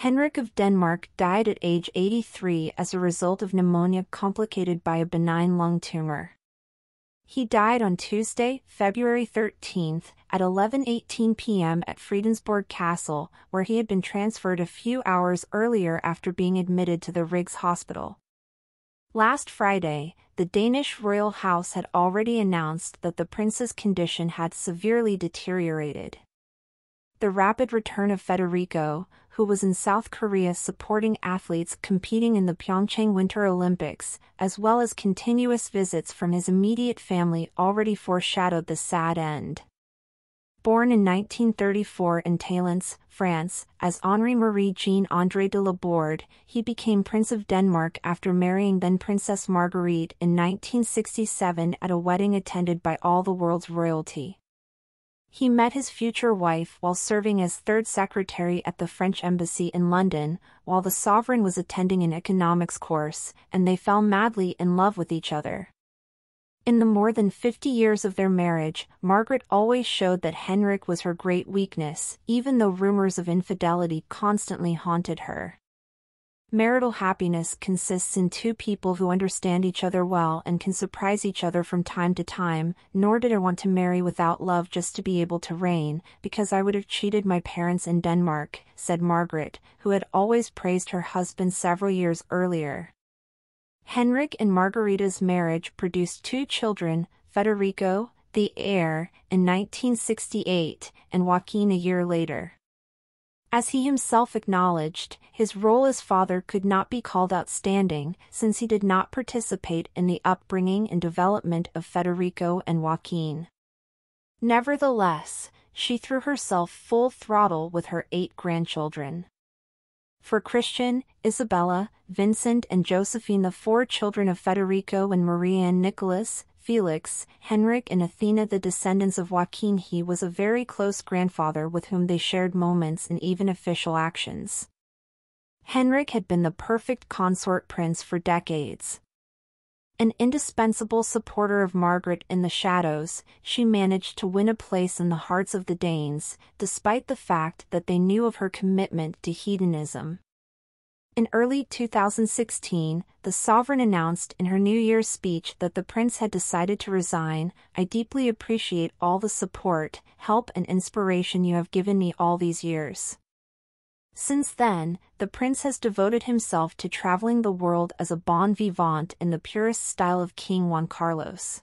Henrik of Denmark died at age 83 as a result of pneumonia complicated by a benign lung tumor. He died on Tuesday, February 13, at 11:18 p.m. at Fredensborg Castle, where he had been transferred a few hours earlier after being admitted to the Rigshospital. Last Friday, the Danish royal house had already announced that the prince's condition had severely deteriorated. The rapid return of Federico, who was in South Korea supporting athletes competing in the Pyeongchang Winter Olympics, as well as continuous visits from his immediate family already foreshadowed the sad end. Born in 1934 in Talence, France, as Henri-Marie Jean-André de Laborde, he became Prince of Denmark after marrying then Princess Marguerite in 1967 at a wedding attended by all the world's royalty. He met his future wife while serving as third secretary at the French embassy in London, while the sovereign was attending an economics course, and they fell madly in love with each other. In the more than 50 years of their marriage, Margaret always showed that Henrik was her great weakness, even though rumors of infidelity constantly haunted her. Marital happiness consists in two people who understand each other well and can surprise each other from time to time, nor did I want to marry without love just to be able to reign, because I would have cheated my parents in Denmark, said Margaret, who had always praised her husband several years earlier. Henrik and Margarita's marriage produced two children, Federico, the heir, in 1968, and Joaquin a year later. As he himself acknowledged, his role as father could not be called outstanding, since he did not participate in the upbringing and development of Federico and Joaquin. Nevertheless, she threw herself full throttle with her eight grandchildren. For Christian, Isabella, Vincent and Josephine the four children of Federico and Maria and Nicholas, Felix, Henrik and Athena the descendants of Joaquin he was a very close grandfather with whom they shared moments and even official actions. Henrik had been the perfect consort prince for decades. An indispensable supporter of Margaret in the shadows, she managed to win a place in the hearts of the Danes, despite the fact that they knew of her commitment to hedonism. In early 2016, the sovereign announced in her New Year's speech that the prince had decided to resign. I deeply appreciate all the support, help and inspiration you have given me all these years. Since then, the prince has devoted himself to traveling the world as a bon vivant in the purest style of King Juan Carlos.